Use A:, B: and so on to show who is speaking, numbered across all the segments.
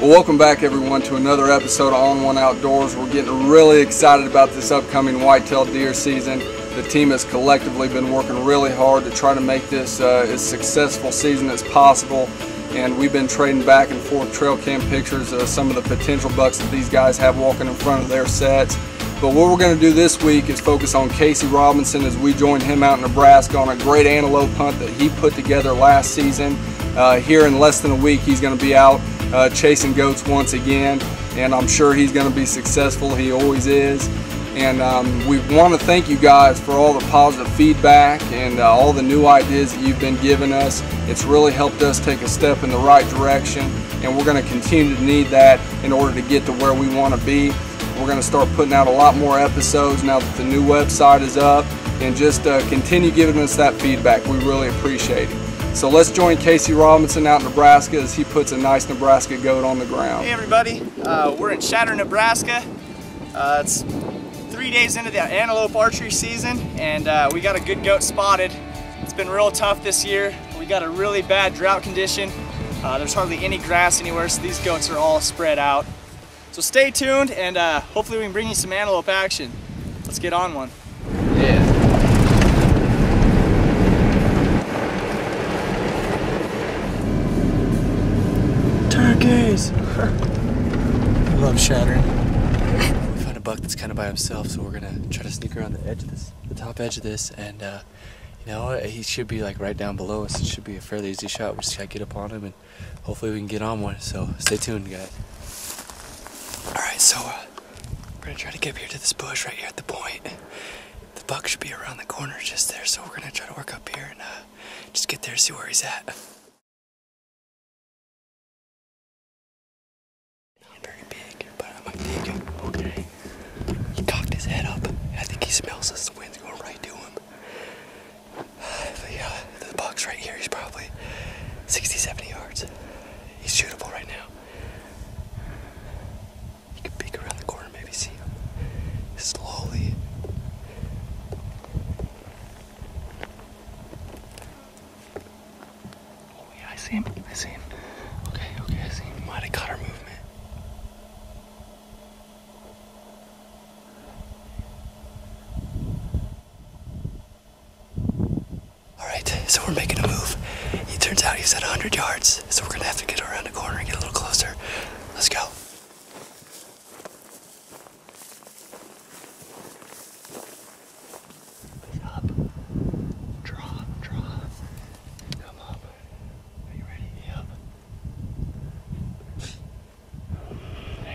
A: Well, welcome back everyone to another episode of On One Outdoors. We're getting really excited about this upcoming whitetail deer season. The team has collectively been working really hard to try to make this uh, as successful season as possible. And we've been trading back and forth trail cam pictures of some of the potential bucks that these guys have walking in front of their sets. But what we're going to do this week is focus on Casey Robinson as we join him out in Nebraska on a great antelope hunt that he put together last season. Uh, here in less than a week, he's going to be out uh, chasing goats once again, and I'm sure he's going to be successful. He always is. And um, we want to thank you guys for all the positive feedback and uh, all the new ideas that you've been giving us. It's really helped us take a step in the right direction, and we're going to continue to need that in order to get to where we want to be. We're going to start putting out a lot more episodes now that the new website is up, and just uh, continue giving us that feedback. We really appreciate it. So let's join Casey Robinson out in Nebraska as he puts a nice Nebraska goat on the ground.
B: Hey everybody, uh, we're in Chadron, Nebraska. Uh, it's three days into the antelope archery season and uh, we got a good goat spotted. It's been real tough this year. We got a really bad drought condition. Uh, there's hardly any grass anywhere so these goats are all spread out. So stay tuned and uh, hopefully we can bring you some antelope action. Let's get on one. Turkeys!
C: love shattering. We found a buck that's kind of by himself, so we're gonna try to sneak around the edge of this, the top edge of this, and uh, you know he should be like right down below us. It should be a fairly easy shot. We just gotta get up on him, and hopefully we can get on one. So stay tuned, guys. All right, so uh, we're gonna try to get up here to this bush right here at the point. The buck should be around the corner just there, so we're gonna try to work up here and uh, just get there, see where he's at. Not very big, but I might take him. Okay. He cocked his head up. I think he smells us. The wind's going right to him. But yeah, the He's probably 60, 70 yards. He's shootable right now. You can peek around the corner, maybe see him. Slowly. Oh yeah, I see him. I see him. Okay, okay, I see him. Might have caught our movement. All right, so we're making a move. It turns out he's at 100 yards, so we're gonna have to get around the corner and get a little closer. Let's go. He's up. Draw, draw. Come up. Are you ready? Yep.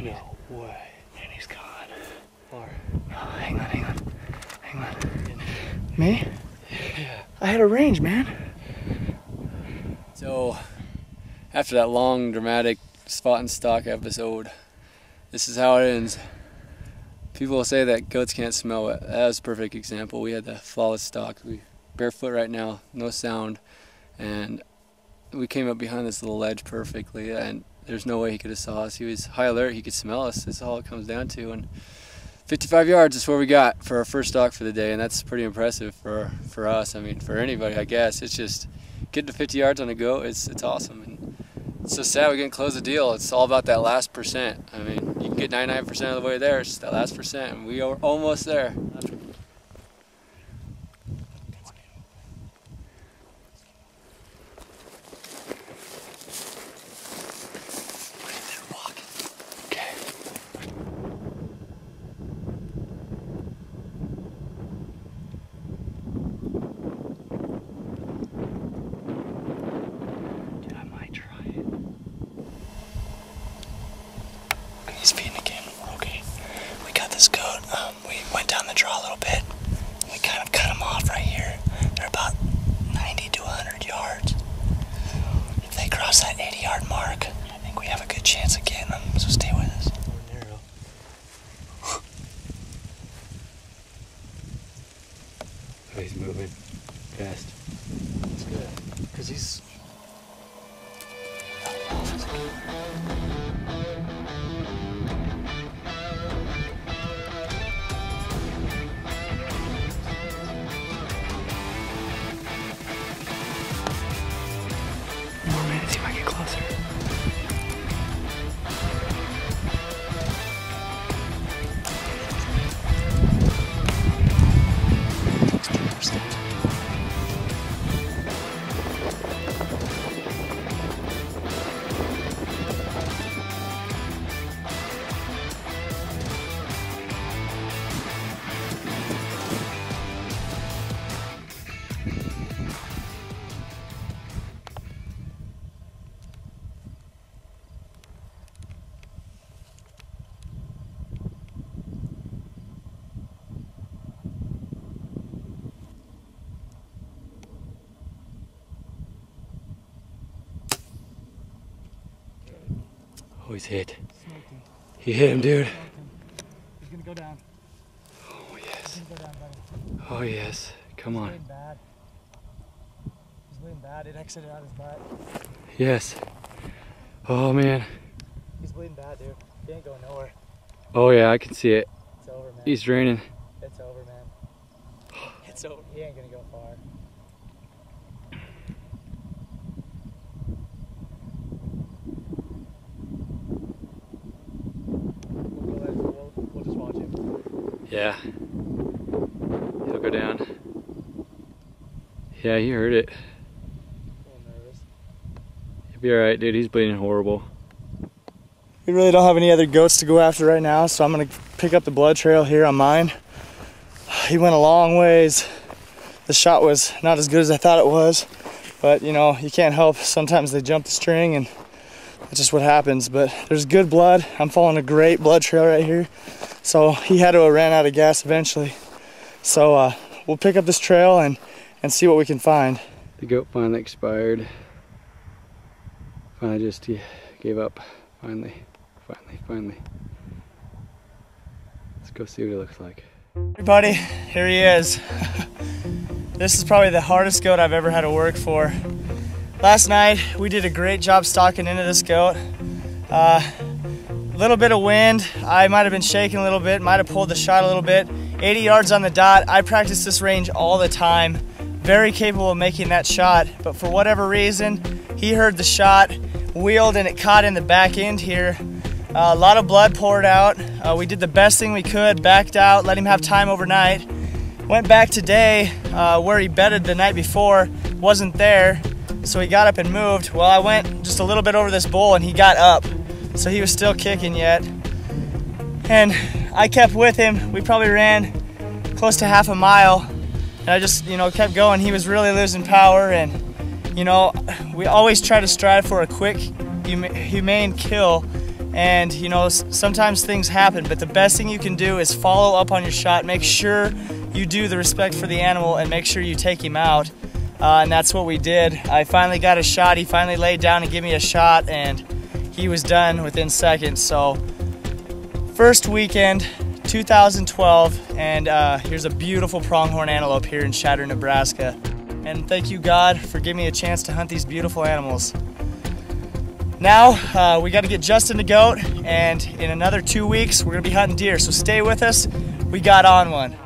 C: No way. And he's gone. Far. Oh, hang on, hang on. Hang on. Me? Yeah. I had a range, man. So, after that long, dramatic spot and stock episode, this is how it ends. People say that goats can't smell it. That was a perfect example. We had the flawless stock. We barefoot right now, no sound, and we came up behind this little ledge perfectly. And there's no way he could have saw us. He was high alert. He could smell us. That's all it comes down to. And 55 yards is what we got for our first stock for the day, and that's pretty impressive for for us. I mean, for anybody, I guess. It's just getting to 50 yards on a goat. It's it's awesome, and it's so sad we didn't close the deal. It's all about that last percent. I mean, you can get 99% of the way there. It's that last percent, and we are almost there. Okay. Dude, I might try it. Okay, he's feeding again. We're okay. We got this goat. Um, we went down the draw a little bit. We kind of cut them off right here. They're about 90 to 100 yards. If they cross that 80 yard mark, I think we have a good chance of getting them. So stay with us. Oh, he's hit. He hit him, dude.
B: He's gonna go down.
C: Oh, yes.
B: He's gonna go down, buddy.
C: Oh, yes. Come on.
B: bleeding bad. He's bleeding bad. It exited out his butt.
C: Yes. Oh, man.
B: He's bleeding bad, dude. He ain't going nowhere.
C: Oh, yeah, I can see it.
B: It's over, man.
C: He's draining.
B: It's over, man. It's over. He ain't gonna go far. We'll, go let- we'll- we'll just watch him.
C: Yeah. He'll go down. Yeah, he heard it. He'll be alright, dude. He's bleeding horrible.
B: We really don't have any other goats to go after right now, so I'm gonna pick up the blood trail here on mine. He went a long ways. The shot was not as good as I thought it was, but you know, you can't help. Sometimes they jump the string and that's just what happens. But there's good blood. I'm following a great blood trail right here. So he had to have ran out of gas eventually. So uh, we'll pick up this trail and, and see what we can find.
C: The goat finally expired. Finally just gave up. Finally. Finally, finally. Let's go see what it looks like.
B: Everybody, here he is. this is probably the hardest goat I've ever had to work for. Last night, we did a great job stalking into this goat. Uh, a little bit of wind. I might have been shaking a little bit, might have pulled the shot a little bit. 80 yards on the dot. I practice this range all the time. Very capable of making that shot, but for whatever reason, he heard the shot, wheeled, and it caught in the back end here. Uh, a lot of blood poured out. Uh, we did the best thing we could, backed out, let him have time overnight. Went back today uh, where he bedded the night before, wasn't there, so he got up and moved. Well, I went just a little bit over this bull and he got up, so he was still kicking yet. And I kept with him. We probably ran close to half a mile, and I just, you know, kept going. He was really losing power, and you know, we always try to strive for a quick, humane kill. And you know, sometimes things happen, but the best thing you can do is follow up on your shot. Make sure you do the respect for the animal, and make sure you take him out. Uh, and that's what we did. I finally got a shot. He finally laid down and gave me a shot, and he was done within seconds. So, first weekend, 2012, and uh, here's a beautiful pronghorn antelope here in Chadron, Nebraska. And thank you, God, for giving me a chance to hunt these beautiful animals. Now, uh, we got to get Justin to goat, and in another two weeks, we're to be hunting deer. So stay with us. We got on one.